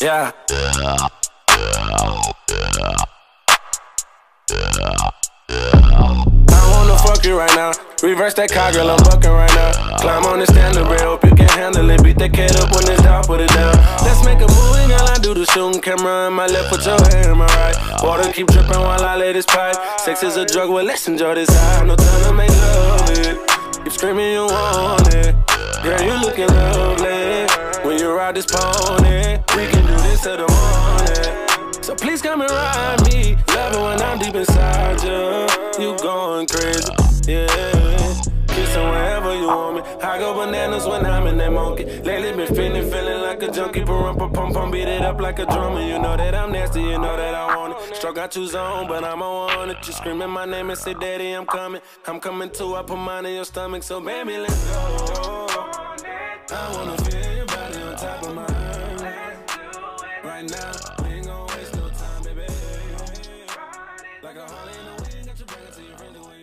Yeah. I wanna fuck you right now. Reverse that car, girl, I'm bucking right now. Climb on the standard rail, hope you can handle it. Beat that cat up when it's down, put it down. Let's make a movie, girl. I do the shooting camera in my left, put your hand in my right. Water keep dripping while I lay this pipe. Sex is a drug, well, let's enjoy this high. No time to make love it. Keep screaming, you want it. Girl, you looking lovely. When you ride this pony, we can do this till the morning. So please come and ride me. Love it when I'm deep inside you. You going crazy, yeah. Kissing wherever I go bananas when I'm in that monkey. Lately been feeling, feeling like a junkie. Pum pum pum, beat it up like a drummer. You know that I'm nasty, you know that I want it. Struck out two zone, but I'm a on it. You screaming my name and say, Daddy, I'm coming. I'm coming too. I put mine in your stomach, so baby, let's go. I wanna feel your body on top of mine. Right now, ain't gon' waste no time, baby. Like a Harley in the wind, got your back to your friends